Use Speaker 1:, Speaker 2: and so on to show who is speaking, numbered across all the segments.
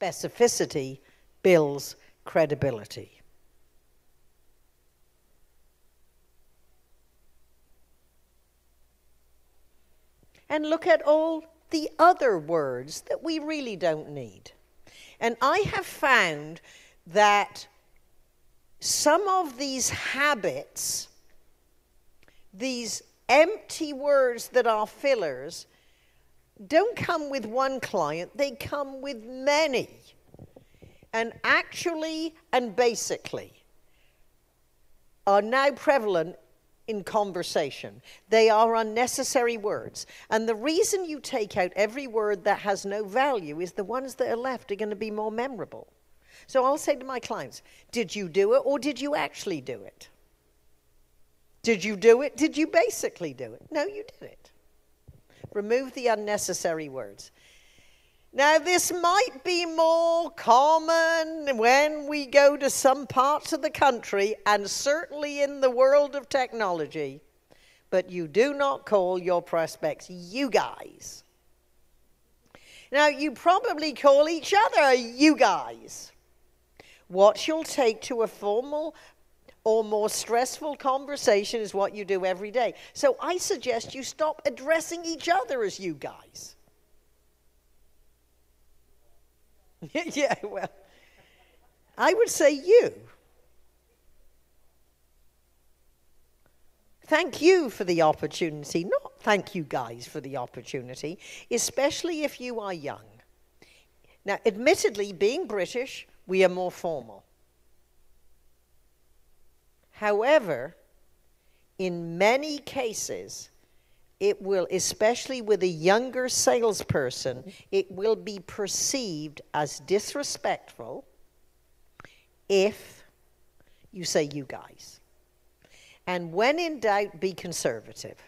Speaker 1: Specificity builds credibility. And look at all the other words that we really don't need. And I have found that some of these habits, these empty words that are fillers, don't come with one client, they come with many. And actually and basically are now prevalent in conversation. They are unnecessary words. And the reason you take out every word that has no value is the ones that are left are going to be more memorable. So I'll say to my clients, did you do it or did you actually do it? Did you do it? Did you basically do it? No, you did it. Remove the unnecessary words. Now, this might be more common when we go to some parts of the country and certainly in the world of technology, but you do not call your prospects you guys. Now, you probably call each other you guys. What you'll take to a formal or more stressful conversation is what you do every day. So I suggest you stop addressing each other as you guys. yeah, well, I would say you. Thank you for the opportunity, not thank you guys for the opportunity, especially if you are young. Now, admittedly, being British, we are more formal. However, in many cases, it will, especially with a younger salesperson, it will be perceived as disrespectful if you say you guys. And when in doubt, be conservative,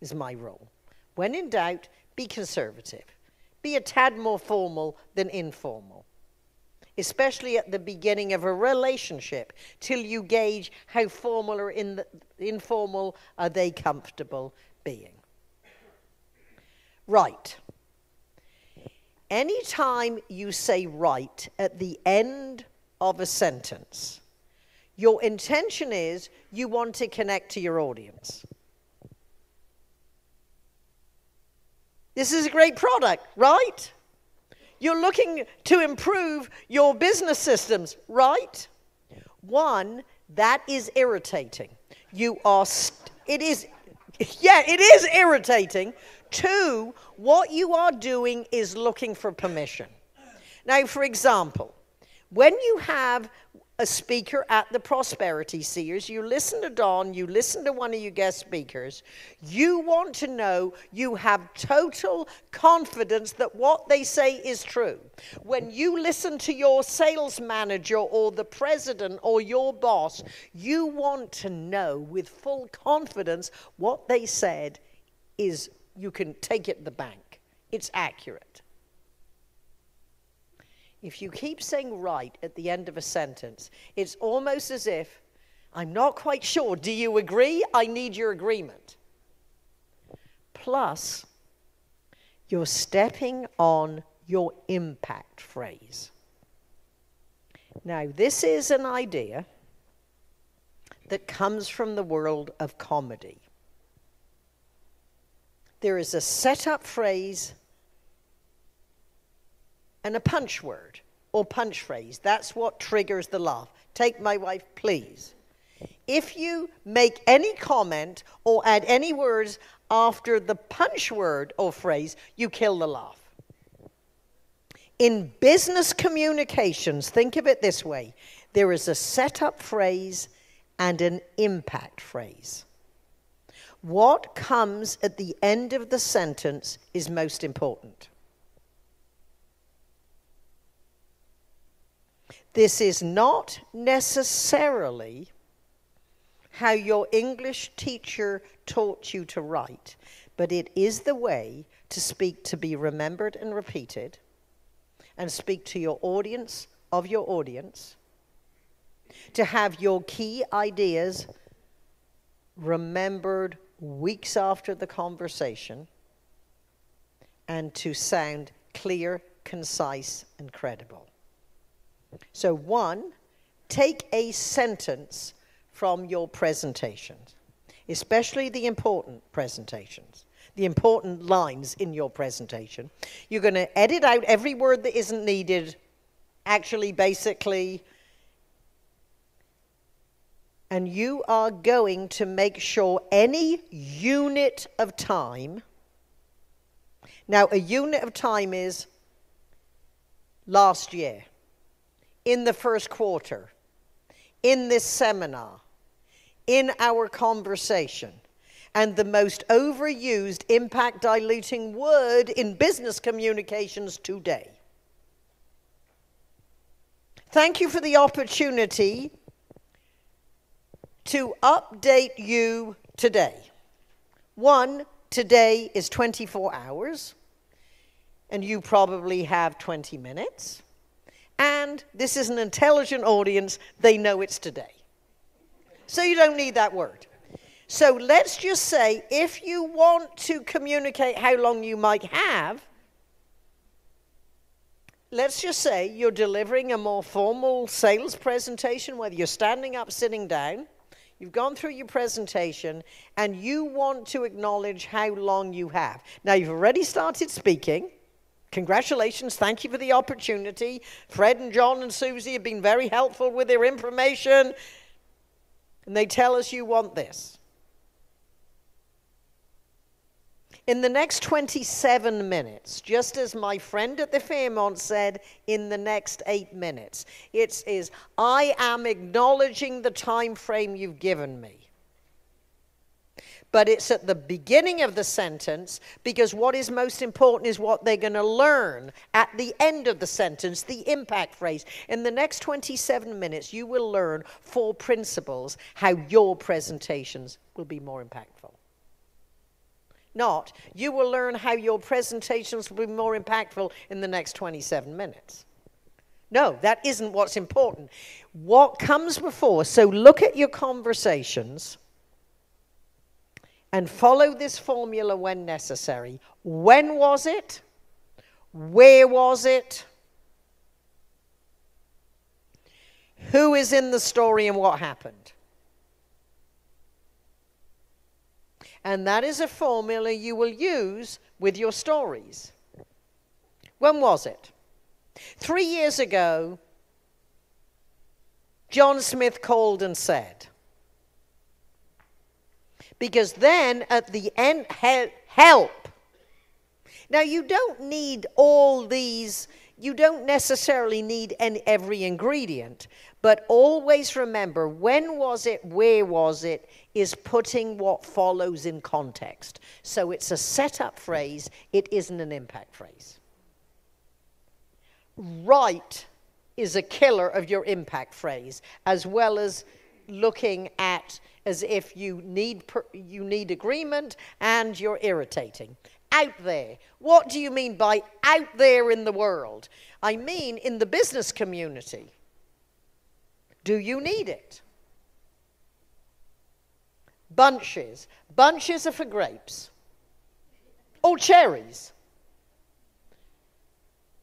Speaker 1: is my role. When in doubt, be conservative. Be a tad more formal than informal, especially at the beginning of a relationship, till you gauge how formal or in the, informal are they comfortable being. Right. Anytime you say right at the end of a sentence, your intention is you want to connect to your audience. This is a great product, right? You're looking to improve your business systems, right? One, that is irritating. You are, st- it is, yeah, it is irritating Two, what you are doing is looking for permission. Now, for example, when you have a speaker at the Prosperity Seers, you listen to Don, you listen to one of your guest speakers, you want to know you have total confidence that what they say is true. When you listen to your sales manager or the president or your boss, you want to know with full confidence what they said is you can take it to the bank. It's accurate. If you keep saying right at the end of a sentence, it's almost as if, I'm not quite sure. Do you agree? I need your agreement. Plus, you're stepping on your impact phrase. Now, this is an idea that comes from the world of comedy there is a setup phrase and a punch word or punch phrase. That's what triggers the laugh. Take my wife, please. If you make any comment or add any words after the punch word or phrase, you kill the laugh. In business communications, think of it this way there is a setup phrase and an impact phrase. What comes at the end of the sentence is most important. This is not necessarily how your English teacher taught you to write, but it is the way to speak to be remembered and repeated, and speak to your audience of your audience, to have your key ideas remembered weeks after the conversation and to sound clear, concise, and credible. So, one, take a sentence from your presentations, especially the important presentations, the important lines in your presentation. You're going to edit out every word that isn't needed, actually, basically, and you are going to make sure any unit of time. Now, a unit of time is last year, in the first quarter, in this seminar, in our conversation. And the most overused impact diluting word in business communications today. Thank you for the opportunity to update you today. One, today is 24 hours, and you probably have 20 minutes. And this is an intelligent audience, they know it's today. So you don't need that word. So let's just say if you want to communicate how long you might have, let's just say you're delivering a more formal sales presentation, whether you're standing up, sitting down You've gone through your presentation and you want to acknowledge how long you have. Now, you've already started speaking. Congratulations. Thank you for the opportunity. Fred and John and Susie have been very helpful with their information. And they tell us you want this. In the next 27 minutes, just as my friend at the Fairmont said, in the next eight minutes, it is, I am acknowledging the time frame you've given me. But it's at the beginning of the sentence because what is most important is what they're going to learn at the end of the sentence, the impact phrase. In the next 27 minutes, you will learn four principles how your presentations will be more impactful not, you will learn how your presentations will be more impactful in the next 27 minutes. No, that isn't what's important. What comes before, so look at your conversations and follow this formula when necessary. When was it? Where was it? Who is in the story and what happened? And that is a formula you will use with your stories. When was it? Three years ago, John Smith called and said, because then at the end, help. Now, you don't need all these, you don't necessarily need any, every ingredient, but always remember when was it, where was it, is putting what follows in context. So it's a setup phrase, it isn't an impact phrase. Right is a killer of your impact phrase, as well as looking at as if you need, you need agreement and you're irritating. Out there. What do you mean by out there in the world? I mean in the business community. Do you need it? Bunches. Bunches are for grapes or cherries.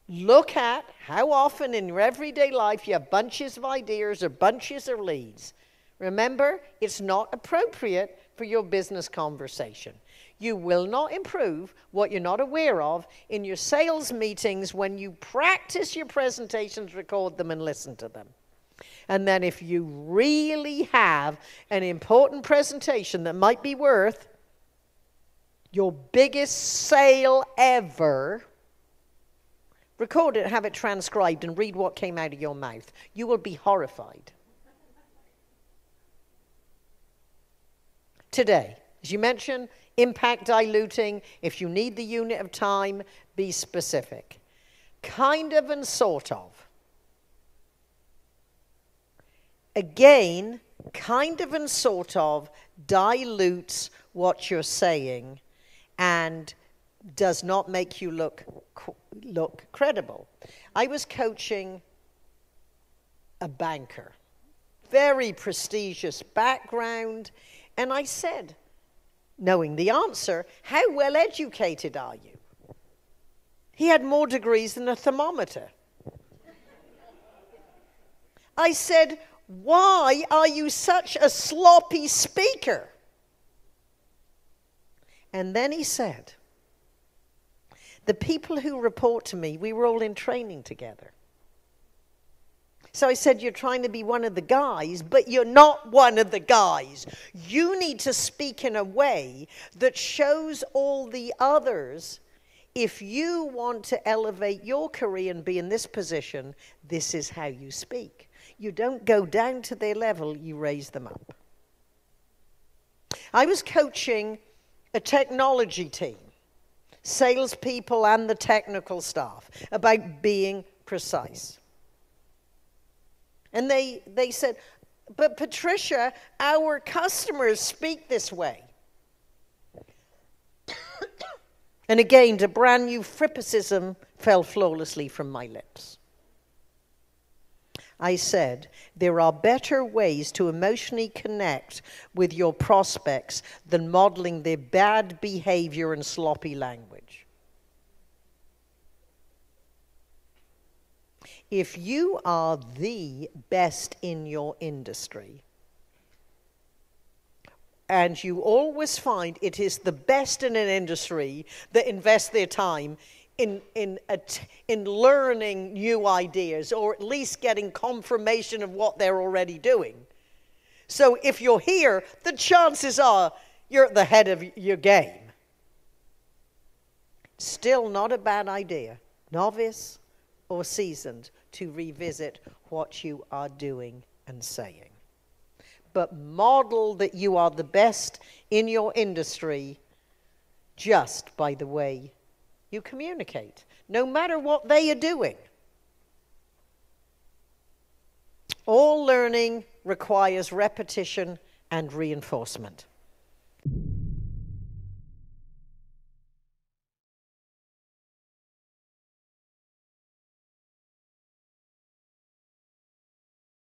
Speaker 1: Look at how often in your everyday life you have bunches of ideas or bunches of leads. Remember, it's not appropriate for your business conversation. You will not improve what you're not aware of in your sales meetings when you practice your presentations, record them, and listen to them. And then if you really have an important presentation that might be worth your biggest sale ever, record it, have it transcribed, and read what came out of your mouth. You will be horrified. Today, as you mentioned, impact diluting. If you need the unit of time, be specific. Kind of and sort of again, kind of and sort of dilutes what you're saying and does not make you look, look credible. I was coaching a banker, very prestigious background, and I said, knowing the answer, How well educated are you? He had more degrees than a thermometer. I said, Why are you such a sloppy speaker? And then he said, The people who report to me, we were all in training together. So I said, You're trying to be one of the guys, but you're not one of the guys. You need to speak in a way that shows all the others if you want to elevate your career and be in this position, this is how you speak. You don't go down to their level, you raise them up. I was coaching a technology team, salespeople and the technical staff, about being precise. And they, they said, But Patricia, our customers speak this way. and again, a brand new frippicism fell flawlessly from my lips. I said, there are better ways to emotionally connect with your prospects than modeling their bad behavior and sloppy language. If you are the best in your industry, and you always find it is the best in an industry that invest their time in, in, in learning new ideas or at least getting confirmation of what they're already doing. So if you're here, the chances are you're at the head of your game. Still not a bad idea. Novice or seasoned to revisit what you are doing and saying. But model that you are the best in your industry just by the way you communicate, no matter what they are doing. All learning requires repetition and reinforcement.